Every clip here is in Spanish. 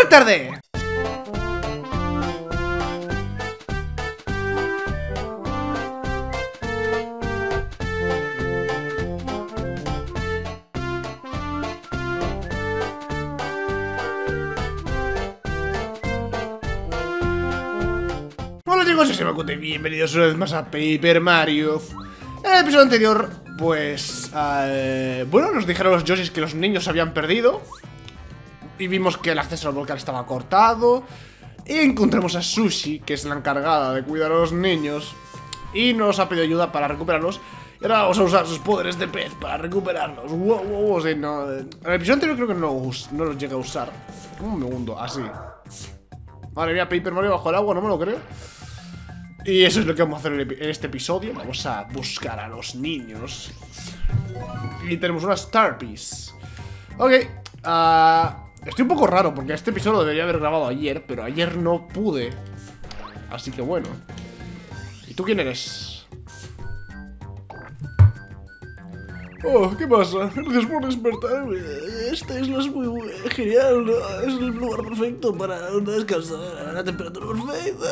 ¡Buenas tardes! Hola chicos, soy Sebacute y bienvenidos una vez más a Paper Mario En el episodio anterior, pues... eh, bueno, nos dijeron los Yoshis que los niños se habían perdido Y vimos que el acceso al volcán estaba cortado Y encontramos a Sushi, que es la encargada de cuidar a los niños Y nos ha pedido ayuda para recuperarlos y ahora vamos a usar sus poderes de pez para recuperarlos. Wow, wow, wow, no, eh, En el episodio anterior creo que no, los llega a usar. ¿Cómo me hundo? Así. Madre mía, Paper Mario bajo el agua, no me lo creo. Y eso es lo que vamos a hacer en en este episodio. Vamos a buscar a los niños. Y tenemos una Star Piece. Ok. ah, estoy un poco raro porque este episodio lo debería haber grabado ayer, pero ayer no pude. Así que bueno. ¿Y tú quién eres? Oh, ¿qué pasa? Gracias por despertarme. Esta isla es muy genial. Es el lugar perfecto para descansar a la temperatura perfecta.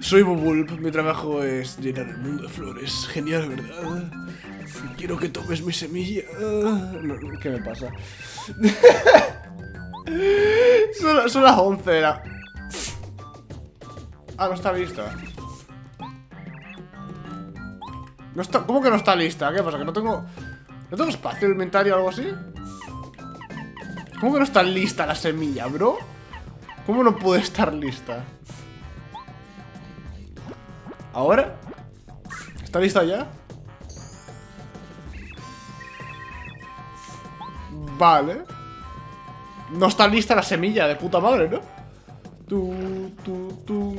Soy Bubulp. Mi trabajo es llenar el mundo de flores. Genial, ¿verdad? Quiero que tomes mi semilla. No, ¿Qué me pasa? son, las 11 de la... Ah, no está lista. ¿Cómo que no está lista? ¿Qué pasa? ¿Que no tengo... ¿No tengo espacio inventario o algo así? ¿Cómo que no está lista la semilla, bro? ¿Cómo no puede estar lista? ¿Ahora? ¿Está lista ya? Vale. No está lista la semilla de puta madre, ¿no? Tú, tú, tú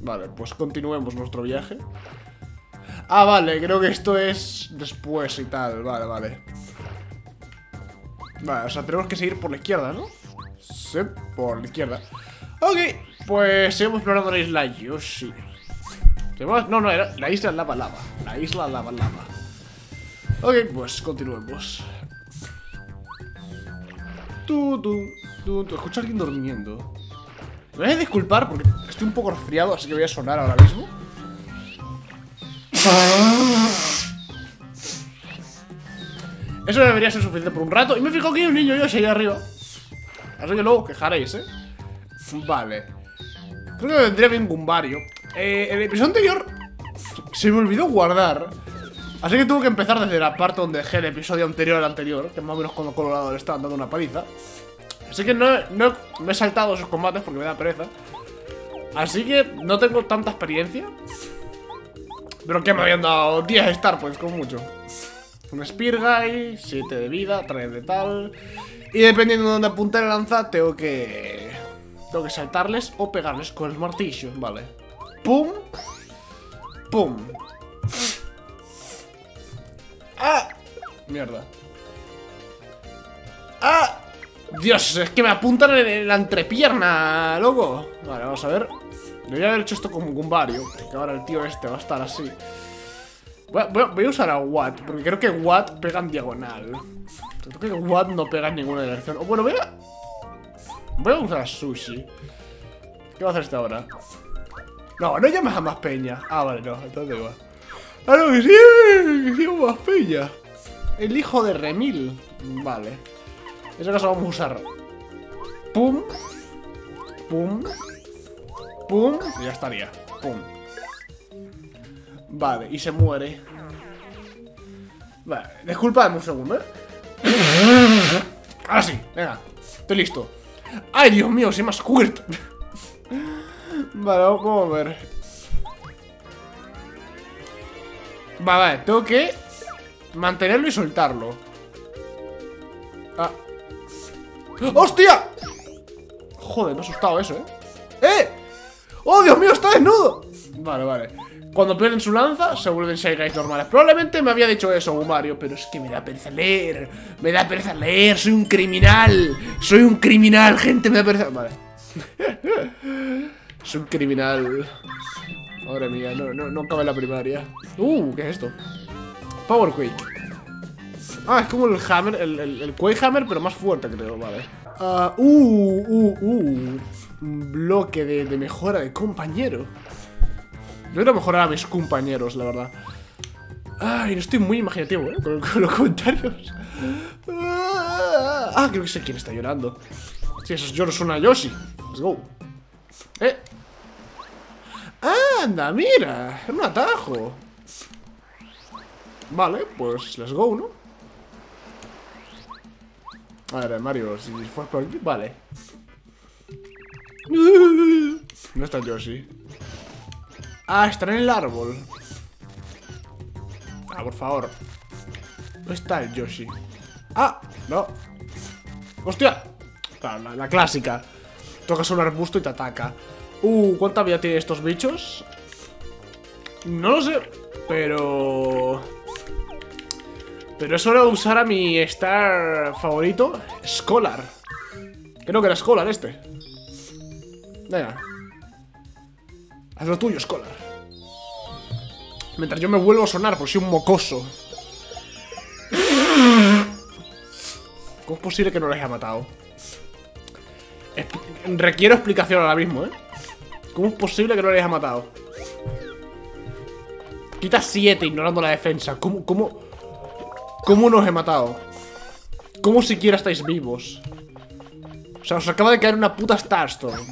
Vale, pues continuemos nuestro viaje. Ah, vale, creo que esto es después y tal. Vale, vale. Vale, o sea, tenemos que seguir por la izquierda, ¿no? Sí, por la izquierda. Ok, pues seguimos explorando la isla Yoshi. No, no, era la isla Lava Lava. La isla Lava Lava Ok, pues continuemos. Tú, tú, tú, tú Escucho a alguien durmiendo. Me voy a disculpar porque estoy un poco resfriado Así que voy a sonar ahora mismo. Eso debería ser suficiente por un rato. Y me fijo que hay un niño Yoshi ahí arriba. Así que luego quejaréis, ¿eh? Vale. Creo que me vendría bien Gumbario eh, el episodio anterior Se me olvidó guardar Así que tuve que empezar desde la parte donde dejé el episodio anterior al anterior Que más o menos cuando Colorado le estaban dando una paliza. Así que no, no me he saltado esos combates porque me da pereza. Así que no tengo tanta experiencia. Pero que me habían dado 10 Star Points como mucho. Un Spear Guy, 7 de vida, 3 de tal. Y dependiendo de dónde apunte la lanza Tengo que... Tengo que saltarles o pegarles con el martillo Vale. Pum Pum ¡Ah! Mierda. ¡Ah! Dios, es que me apuntan en, la entrepierna, loco. Vale, vamos a ver. Debería haber hecho esto con Gumbario Que ahora el tío este va a estar así. Voy a, voy usar a Watt Porque creo que Watt pega en diagonal. Creo que Watt no pega en ninguna dirección. O bueno, voy a... Voy a usar a Sushi. ¿Qué va a hacer este ahora? No, no llamas a más peña. Ah, vale, no, entonces igual Ah, no, que sí, que sí, más peña. El hijo de Remil. Vale. Ese caso vamos a usar. Pum. Pum. Pum. Y ya estaría. Pum. Vale, y se muere. Vale, disculpadme un segundo, ¿eh? Ahora sí, venga. Estoy listo. ¡Ay, Dios mío, se llama Squirt! vale, vamos a ver Vale, vale, tengo que Mantenerlo y soltarlo. Ah. ¡Hostia! Joder, me ha asustado eso, ¿eh? ¡Eh! ¡Oh, Dios mío, está desnudo! Vale, vale. Cuando pierden su lanza, se vuelven Shy Guys normales. Probablemente me había dicho eso, Mario Pero es que me da pereza leer. Me da pereza leer, soy un criminal. Soy un criminal, gente, me da pereza. Vale. Soy un criminal Madre mía, no, no, no acabé la primaria Uh, ¿qué es esto? Power Quake Ah, es como el Hammer, el, el, Quake Hammer, pero más fuerte, creo, vale. Ah, uh, uh, uh. Bloque de, mejora de compañero. Yo quiero mejorar a mis compañeros, la verdad. Ay, no estoy muy imaginativo, ¿eh? Con, los comentarios. Ah, creo que sé quién está llorando. Sí, lloros son a Yoshi. Let's go. Eh. Anda, mira. Es un atajo. Vale, pues let's go, ¿no? A ver, Mario, si fueras por aquí, vale. No está Yoshi. Ah, está en el árbol. Ah, por favor. ¿Dónde está el Yoshi? Ah, no. ¡Hostia! La, la clásica. Tocas un arbusto y te ataca. Uh, ¿cuánta vida tienen estos bichos? No lo sé, pero... Pero es hora de usar a mi star favorito, Scholar. Creo que era Scholar este. Venga. Haz lo tuyo, Scholar. Mientras yo me vuelvo a sonar por si un mocoso. ¿Cómo es posible que no lo haya matado? requiero explicación ahora mismo, ¿eh? ¿Cómo es posible que no lo haya matado? Quita 7 ignorando la defensa. ¿Cómo, cómo, cómo nos he matado? ¿Cómo siquiera estáis vivos? O sea, os acaba de caer una puta Starstorm.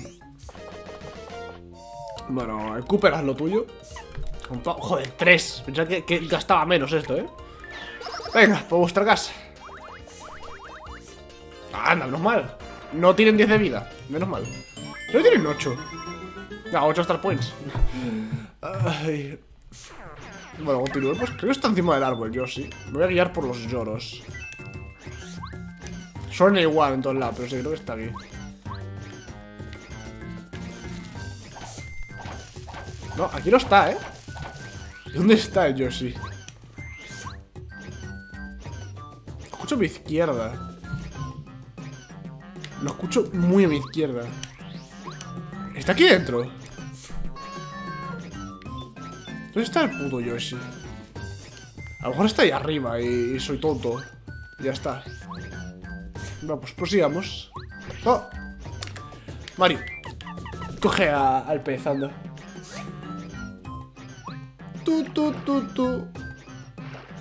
Bueno, Cooper, haz lo tuyo. Joder, 3. Pensaba que, gastaba menos esto, ¿eh? Venga, por vuestra casa. Anda, menos mal. No tienen 10 de vida, menos mal. No tienen 8. Ah, 8 Star Points. Ay. Bueno, continuemos. Creo que está encima del árbol, yo sí. Me voy a guiar por los lloros. Suena igual en todos lados, pero sí, creo que está aquí. No, aquí no está, ¿eh? ¿Dónde está el Yoshi? Escucho a mi izquierda. Lo escucho muy a mi izquierda. ¿Está aquí dentro? ¿Dónde está el puto Yoshi? A lo mejor está ahí arriba y soy tonto. Ya está. Vamos, pues prosigamos. ¡Oh! Mario. Coge al pez, anda. Tu, tu, tu, tu.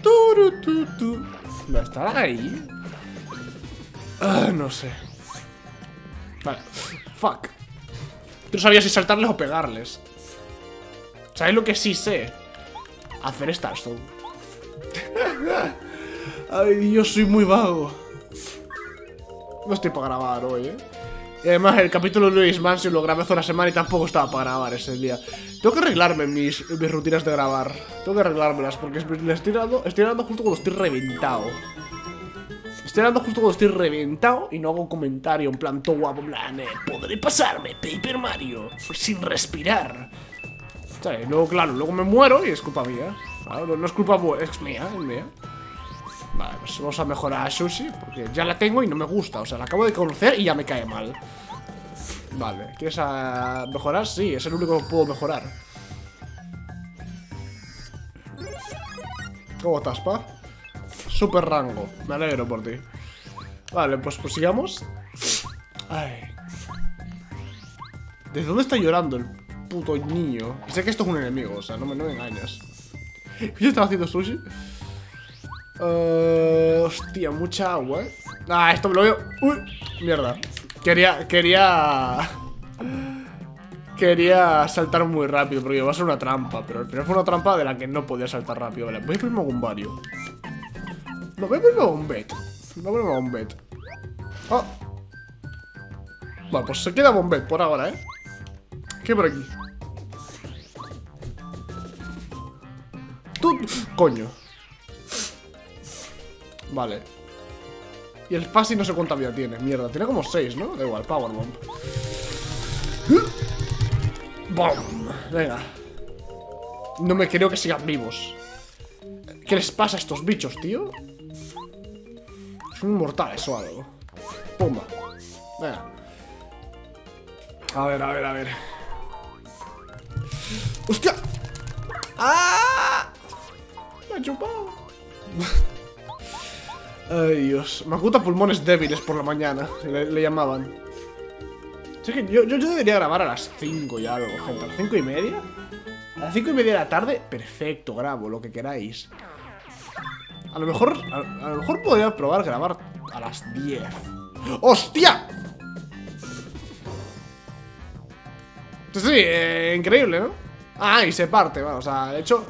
Tu, tu, tu, ¿Va a estar ahí? Ah, no sé. Vale. Fuck. No sabía si saltarles o pegarles. ¿Sabes lo que sí sé? Hacer Starstone. Ay, yo soy muy vago. No estoy para grabar hoy, ¿eh? Y además el capítulo de Luis Mansion lo grabé hace una semana y tampoco estaba para grabar ese día. Tengo que arreglarme mis, mis rutinas de grabar. Tengo que arreglármelas porque le estoy dando, estoy dando justo cuando estoy reventado. Estoy hablando justo cuando estoy reventado y no hago comentario en plan todo guapo, plan, eh, podré pasarme Paper Mario sin respirar. ¿Sabes? Luego, claro, luego me muero y es culpa mía. no, es culpa es mía, es mía. Vale, pues vamos a mejorar a Sushi porque ya la tengo y no me gusta. O sea, la acabo de conocer y ya me cae mal. Vale, ¿quieres mejorar? Sí, es el único que puedo mejorar. ¿Cómo estás, pa? Super rango. Me alegro por ti. Vale, pues, pues sigamos. Ay. ¿Desde dónde está llorando el puto niño? Sé que esto es un enemigo, o sea, no me, no engañas. ¿Qué estaba haciendo sushi? Uh, hostia, mucha agua, ¿eh? Ah, esto me lo veo. Uy, mierda. Quería, quería. Quería saltar muy rápido porque iba a ser una trampa, pero al final fue una trampa de la que no podía saltar rápido. Vale, voy a ponerme un vario. No, a ponerme un bet. Voy a ponerme un bet. Oh. Vale, pues se queda Bombet por ahora, ¿eh? ¿Qué por aquí? ¡Tú! ¡Coño! Vale. Y el Fasi no sé cuánta vida tiene. Mierda, tiene como 6, ¿no? Da igual, Power Bomb. ¡Bom! Venga. No me creo que sigan vivos. ¿Qué les pasa a estos bichos, tío? Son inmortales o algo. Pumba. Venga. A ver, a ver, a ver. ¡Hostia! ¡Ah! Me ha chupado. Ay, Dios. Makuta pulmones débiles por la mañana, le, llamaban. Que yo, yo, debería grabar a las 5 y algo, gente. ¿A las 5 y media? A las 5 y media de la tarde, perfecto, grabo, lo que queráis. A lo mejor, a, lo mejor podría probar grabar a las 10. ¡Hostia! Sí, sí, eh, increíble, ¿no? Ah, y se parte, va, o sea, de hecho...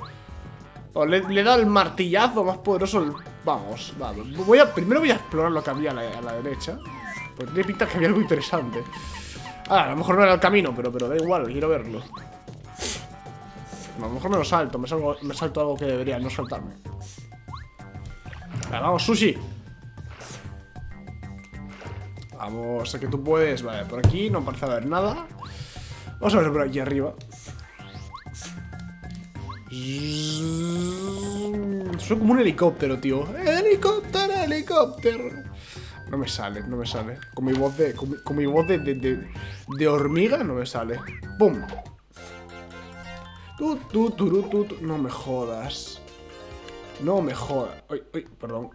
Le, da el martillazo más poderoso Vamos, vamos a, Primero voy a explorar lo que había a la, derecha Porque tiene pinta que había algo interesante ah, a lo mejor no era el camino Pero, pero da igual, quiero verlo A lo mejor me lo salto Me, salgo, me salto algo que debería no saltarme vamos, sushi Vamos, sé que tú puedes Vale, por aquí no parece haber nada Vamos a ver por aquí arriba soy como un helicóptero, tío. ¡Helicóptero, helicóptero! No me sale, no me sale. Con mi voz de. Con mi, voz de, de, de, hormiga no me sale. ¡Pum! Tu, tu, tu, tu, No me jodas. No me jodas. Ay, ay, perdón.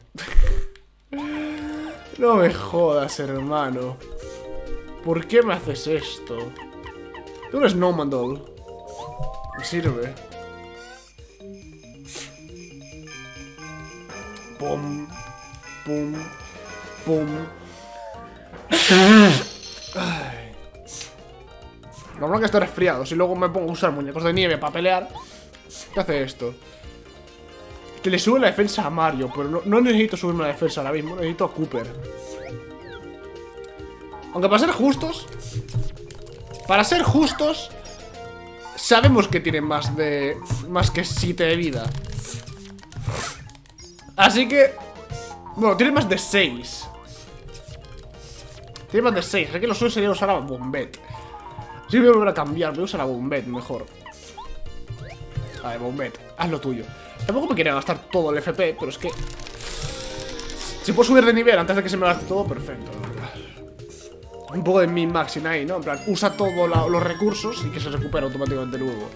no me jodas, hermano. ¿Por qué me haces esto? Tú eres Snowman Doll. Me sirve. Pum, pum, pum. Ay. Normal que estoy resfriado. Si luego me pongo a usar muñecos de nieve para pelear. ¿Qué hace esto? Que le sube la defensa a Mario. Pero no, necesito subirme la defensa ahora mismo. Necesito a Cooper. Aunque para ser justos. Para ser justos. Sabemos que tiene más de. Más que 7 de vida. Así que... Bueno, tiene más de 6 Tiene más de 6 Así que lo suyo sería usar a Bombet Sí, voy a volver a cambiar Voy a usar a Bombet mejor A ver, Bombet Haz lo tuyo Tampoco me quería gastar todo el FP Pero es que... Si puedo subir de nivel antes de que se me gaste todo, perfecto Un poco de min-maxing ahí, ¿no? En plan, usa todos los recursos Y que se recupera automáticamente luego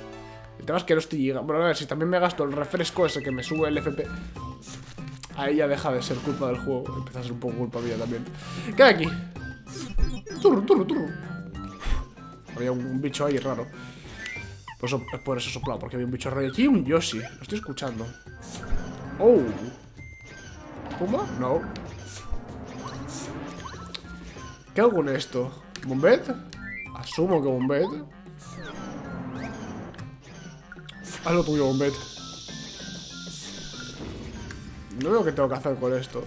El tema es que no estoy llegando Bueno, a ver, si también me gasto el refresco ese que me sube el FP Ahí ya deja de ser culpa del juego. Empieza a ser un poco culpa mía también. ¿Qué hay aquí? Turro, turro, turro. Había un, bicho ahí raro. Pues es por eso soplado, porque había un bicho raro. Aquí un Yoshi. Lo estoy escuchando. Oh. ¿Puma? No. ¿Qué hago con esto? ¿Bombet? Asumo que Bombet. Haz lo tuyo, Bombet. No veo qué tengo que hacer con esto.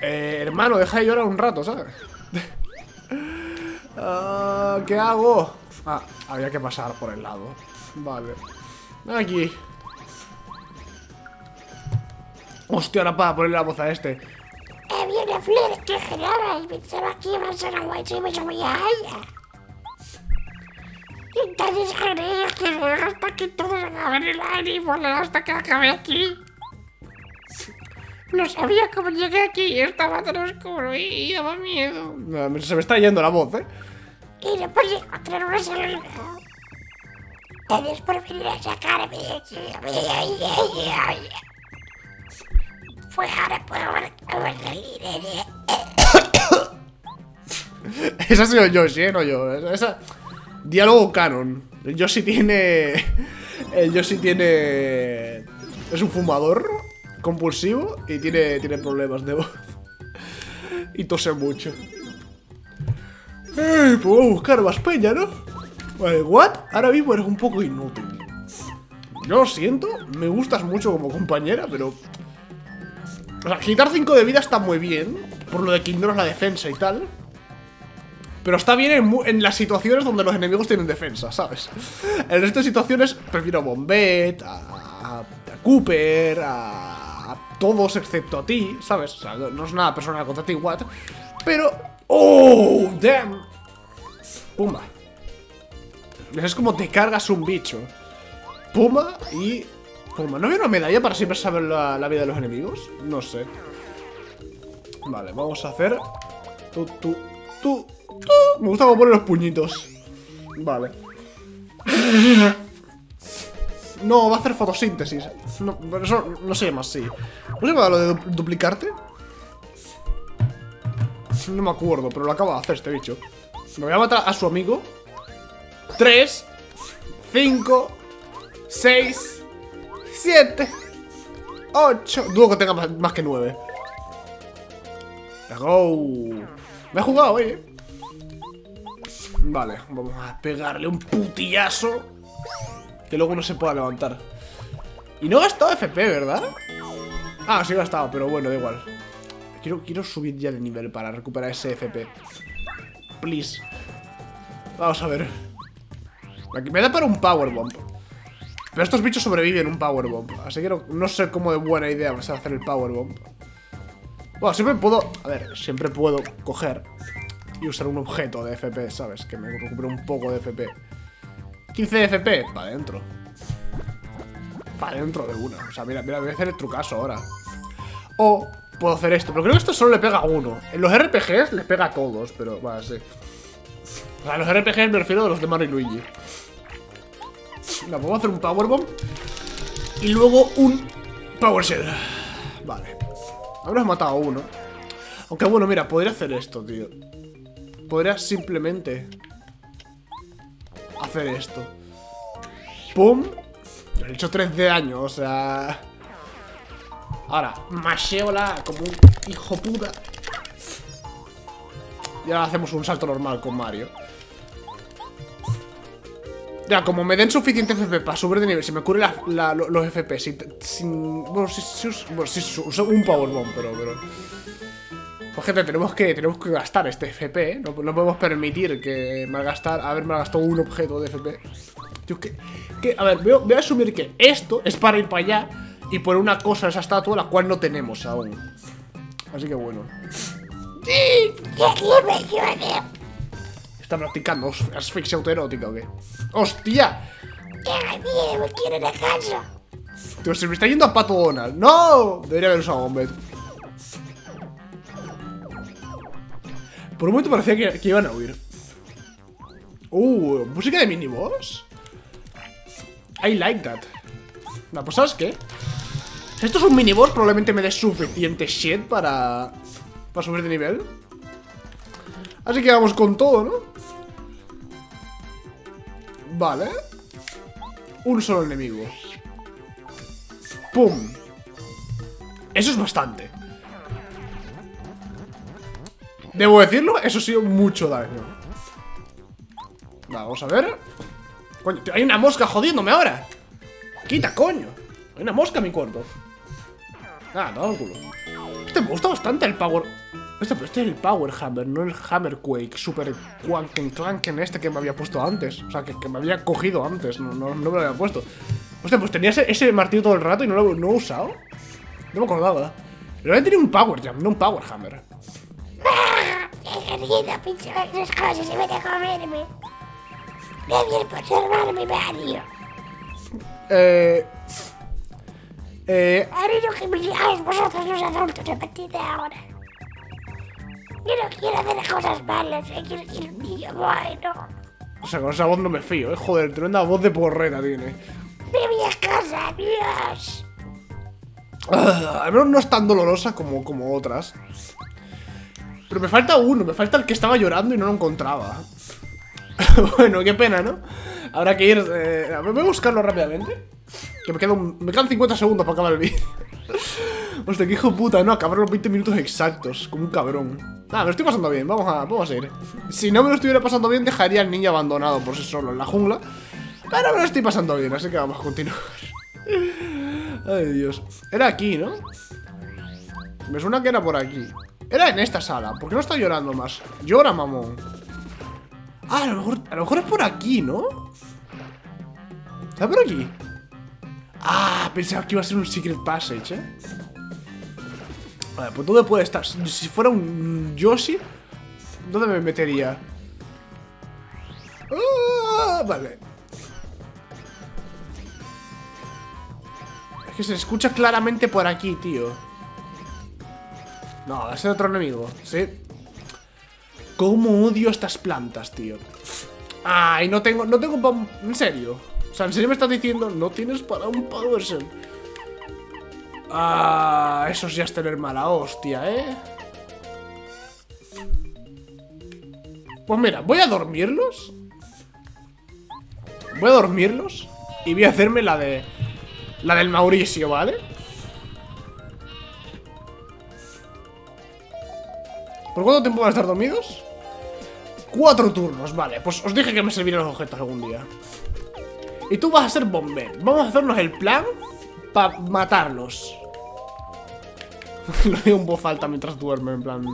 Eh, hermano, deja de llorar un rato, ¿sabes? Ah, ¿Qué hago? Ah, había que pasar por el lado. Vale. Aquí. Hostia, ahora para ponerle la voz a este. Eh, viene que general, y me aquí va a ser y me a Entonces haré que hasta que todos acaben el aire y hasta que acabe aquí. No sabía cómo llegué aquí, estaba tan oscuro y daba miedo. se me está yendo la voz, ¿eh? Y después encontrar una salida. Gracias por venir a sacarme de aquí. Ahora puedo ver salir de... Esa ha sido Yoshi, ¿eh? No yo. Esa... Diálogo canon. El Yoshi tiene... El Yoshi tiene... Es un fumador compulsivo y tiene, tiene problemas de voz. y tose mucho. ¡Ey! Puedo buscar más peña, ¿no? Vale, ¿what? Ahora mismo eres un poco inútil. Yo lo siento, me gustas mucho como compañera, pero... O sea, quitar 5 de vida está muy bien, por lo de que ignoras la defensa y tal. Pero está bien en, las situaciones donde los enemigos tienen defensa, ¿sabes? En de situaciones prefiero a Bombet, a, a Cooper, a todos excepto a ti, ¿sabes? O sea, no es nada personal contra ti, what? Pero... ¡Oh! ¡Damn! Pumba. Es como te cargas un bicho. Pumba y... Pumba. ¿No había una medalla para siempre saber la, vida de los enemigos? No sé. Vale, vamos a hacer... Tú, tú, tú, tú. Me gusta cómo poner los puñitos. Vale. No, va a hacer fotosíntesis. No, eso no se llama así. ¿Cómo se llama lo de du- duplicarte? No me acuerdo, pero lo acaba de hacer este bicho. Me voy a matar a su amigo. 3, 5, 6, 7, 8. Dudo que tenga más, más que 9. Let's go. Me he jugado hoy. Vale, vamos a pegarle un putillazo. Que luego no se pueda levantar. Y no he gastado FP, ¿verdad? Ah, sí he gastado, pero bueno, da igual. Quiero, quiero subir ya de nivel para recuperar ese FP. Please. Vamos a ver. Me da para un Power Bomb. Pero estos bichos sobreviven un Power Bomb. Así que no, sé cómo de buena idea va a ser hacer el Power Bomb. Bueno, siempre puedo... A ver, siempre puedo coger y usar un objeto de FP, ¿sabes? Que me recupere un poco de FP. 15 de FP, para adentro. Para adentro de una. O sea, mira, mira, voy a hacer el trucazo ahora. O puedo hacer esto, pero creo que esto solo le pega a uno. En los RPGs les pega a todos, pero va, sí. En los RPGs me refiero a los de Mario y Luigi. La puedo hacer un Powerbomb y luego un Power Shell. Vale. Habrás matado a uno. Aunque bueno, mira, podría hacer esto, tío. Podría simplemente hacer esto. ¡Pum! Le he hecho 3 de daño, o sea... Ahora, masheola como un hijo puta. Y ahora hacemos un salto normal con Mario. Ya, como me den suficiente FP para subir de nivel, si me lo- los FP sin, sin- bueno, si, si bueno, si uso un Powerbomb, pero, pero... Pues gente, tenemos que, tenemos que gastar este FP, ¿eh? no, no podemos permitir que malgastar, haber malgastado un objeto de FP. Tío, que, a ver, voy voy a asumir que esto es para ir para allá y poner una cosa esa estatua la cual no tenemos aún. Así que bueno. ¿Está practicando as- asfixia autoerótica o qué? ¡Hostia! Tío, se me está yendo a Pato Donald. ¡No! Debería haber usado Bombet. Por un momento parecía que, iban a huir. Uh, música de miniboss. I like that. No, pues ¿sabes qué? Esto es un miniboss, probablemente me dé suficiente shit para... Para subir de nivel. Así que vamos con todo, ¿no? Vale. Un solo enemigo. ¡Pum! Eso es bastante. Debo decirlo, eso ha sido mucho daño. Va, vamos a ver. Coño, hay una mosca jodiéndome ahora. Quita, coño. Hay una mosca en mi cuarto. Ah, todo el culo. Este me gusta bastante el Power. Este, pero este es el Power Hammer, no el Hammer Quake Super Quanken Clanken este que me había puesto antes. O sea, que, que me había cogido antes. No, no, no me lo había puesto. Hostia, pues tenía ese, ese martillo todo el rato y no lo, no lo he usado. No me acordaba. Realmente tenía un Power Jam, no un Power Hammer. ¡Qué querida pinche esas cosas y vete a comerme! ¡Gracias por salvarme, Mario! Eh. Eh. Haré lo que me digáis vosotros los adultos a partir de ahora. Yo no quiero hacer cosas malas, yo quiero ser un niño bueno. O sea, con esa voz no me fío, eh. Joder, tremenda voz de porreta tiene. ¡Me voy a casa! Ah, al menos no es tan dolorosa como, como otras. Pero me falta uno, me falta el que estaba llorando y no lo encontraba. bueno, qué pena, ¿no? Habrá que ir. Eh, voy a buscarlo rápidamente. Que me, queda un- me quedan 50 segundos para acabar el vídeo. Hostia, qué hijo puta, ¿no? Acabar los 20 minutos exactos, como un cabrón. Nada, me lo estoy pasando bien, vamos a, vamos a ir. Si no me lo estuviera pasando bien, dejaría al niño abandonado por sí solo en la jungla. Pero me lo estoy pasando bien, así que vamos a continuar. Ay, Dios. Era aquí, ¿no? Me suena que era por aquí. Era en esta sala. ¿Por qué no está llorando más? Llora, mamón. Ah, a lo mejor es por aquí, ¿no? ¿Está por aquí? Ah, pensaba que iba a ser un secret passage, ¿eh? Vale, pues ¿dónde puede estar? Si fuera un Yoshi, ¿dónde me metería? Ah, vale. Es que se escucha claramente por aquí, tío. No, va a ser otro enemigo, ¿sí? ¿Cómo odio estas plantas, tío? Ay, no tengo, no tengo En serio. Sea, ¿en serio me estás diciendo no tienes para un Power? Ah, eso ya es tener mala hostia, ¿eh? Pues mira, voy a dormirlos Voy a dormirlos Y voy a hacerme la de... La del Mauricio, ¿vale? ¿Por cuánto tiempo van a estar dormidos? Cuatro turnos, vale Pues os dije que me servirían los objetos algún día Y tú vas a ser Bombet. Vamos a hacernos el plan Para matarlos. Lo digo en voz alta mientras duerme En plan...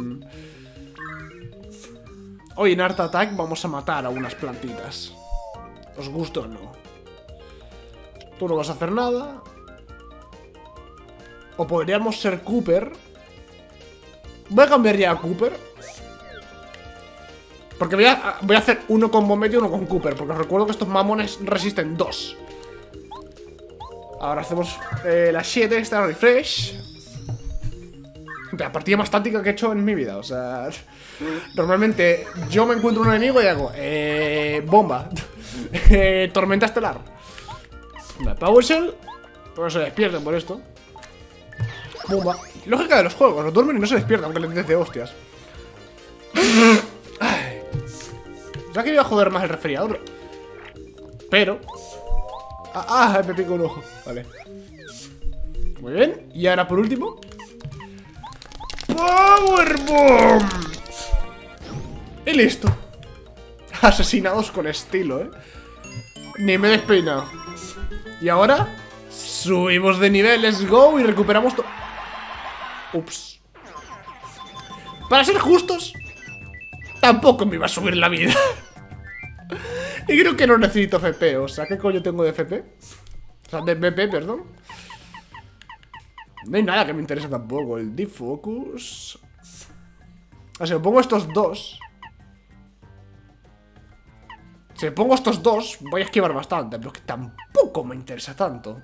Hoy en Art Attack vamos a matar a unas plantitas. ¿Os gusta o no? Tú no vas a hacer nada. O podríamos ser Cooper. Voy a cambiar ya a Cooper Porque voy a, voy a hacer uno con Bombet y uno con Cooper Porque os recuerdo que estos mamones resisten dos. Ahora hacemos eh, la 7, esta refresh. La partida más táctica que he hecho en mi vida O sea... Normalmente yo me encuentro un enemigo y hago eh, Bomba eh, Tormenta estelar. Power Shell Pero se despierten por esto. Bomba. Lógica de los juegos, no duermen y no se despiertan Aunque les des de hostias Ya que iba a joder más el resfriado Pero Ah, ah me pico un ojo. Vale. Muy bien. Y ahora por último Power Bomb Y listo. Asesinados con estilo, eh. Ni me he despeinado. Y ahora Subimos de nivel, let's go Y recuperamos todo Ups. Para ser justos Tampoco me iba a subir la vida. Y creo que no necesito FP O sea, ¿qué coño tengo de FP? O sea, de BP, perdón. No hay nada que me interese tampoco El defocus. O sea, pongo estos dos Si pongo estos dos Voy a esquivar bastante Pero que tampoco me interesa tanto.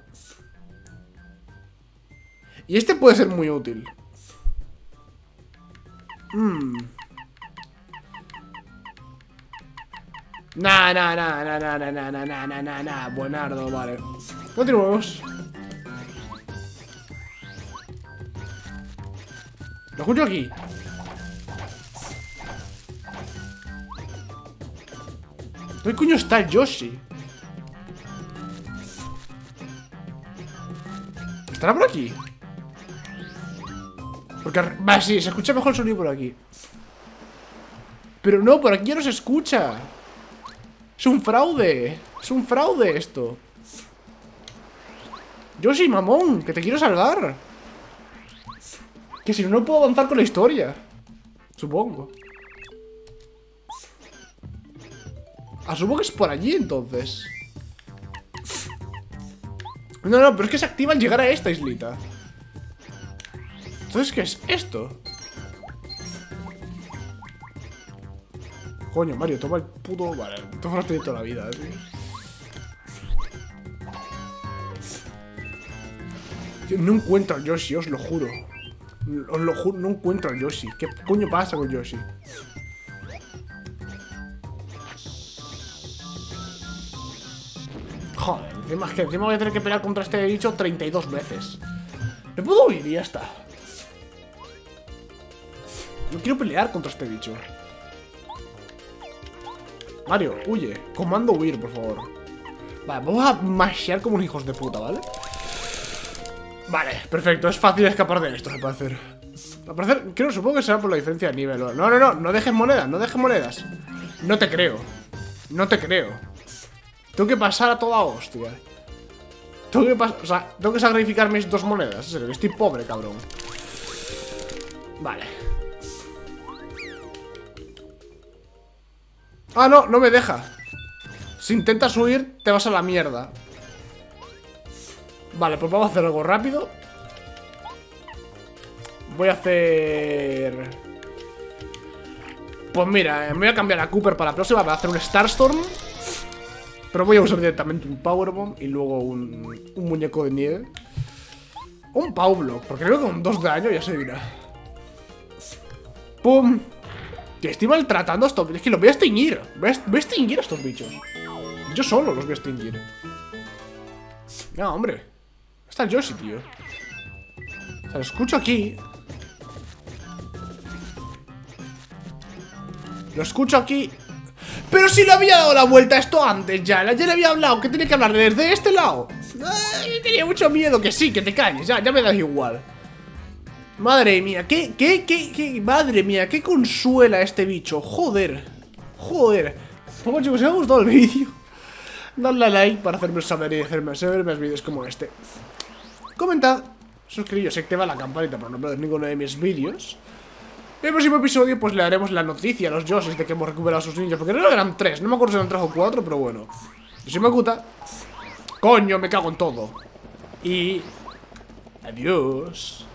Y este puede ser muy útil. Mmm Nah, nah, nah, nah, nah, nah, nah, nah, nah, nah, nah, buenardo, vale Continuemos Lo escucho aquí ¿Dónde coño está el Yoshi? ¿Estará por aquí? Porque... Va, sí, se escucha mejor el sonido por aquí Pero no, por aquí ya no se escucha Es un fraude Es un fraude esto. Yoshi, mamón Que te quiero salvar. Que si no, no puedo avanzar con la historia Supongo. Asumo que es por allí entonces. No, no, pero es que se activa al llegar a esta islita. Entonces, ¿qué es esto? Coño, Mario, toma el puto... Vale, toma de toda la vida, tío. No encuentro al Yoshi, os lo juro. Os lo juro, no encuentro al Yoshi. ¿Qué coño pasa con Yoshi? Joder, encima, es que encima voy a tener que pelear contra este bicho 32 veces. Me puedo huir y ya está. No quiero pelear contra este bicho. Mario, huye. Comando huir, por favor. Vale, vamos a mashear como unos hijos de puta, ¿vale? Vale, perfecto. Es fácil escapar de esto, puede hacer. Al parecer, creo, supongo que será por la diferencia de nivel. No, no, no, no dejes monedas, no dejes monedas. No te creo. No te creo. Tengo que pasar a toda hostia. Tengo que pasar, o sea, tengo que sacrificar mis dos monedas. Estoy pobre, cabrón. Vale. Ah, no, no me deja. Si intentas huir, te vas a la mierda. Vale, pues vamos a hacer algo rápido. Voy a hacer... Pues mira, me voy a cambiar a Cooper para la próxima Para hacer un Starstorm. Pero voy a usar directamente un Powerbomb Y luego un, un muñeco de nieve. Un Powerblock Porque creo que con dos de daño ya se dirá. ¡Pum! Te estoy maltratando a estos Es que los voy a extinguir voy a, extinguir a estos bichos Yo solo los voy a extinguir No, hombre. Está el Yoshi, tío. O sea, lo escucho aquí. Lo escucho aquí. Pero si lo había dado la vuelta esto antes ya. Ya le había hablado que tiene que hablar desde este lado. Ay, tenía mucho miedo que sí, que te calles. Ya, ya me das igual. Madre mía, qué, qué, qué, qué, madre mía, qué consuela este bicho. Joder, joder. Bueno chicos, si os ha gustado el vídeo, dadle a like para hacerme saber y hacerme saber más vídeos como este. Comentad, suscribiros, activa la campanita para no perder ninguno de mis vídeos. En el próximo episodio pues le haremos la noticia a los Yoshi's de que hemos recuperado a sus niños Porque que eran tres, no me acuerdo si eran tres o cuatro, pero bueno Y si me gusta Coño, me cago en todo Y... Adiós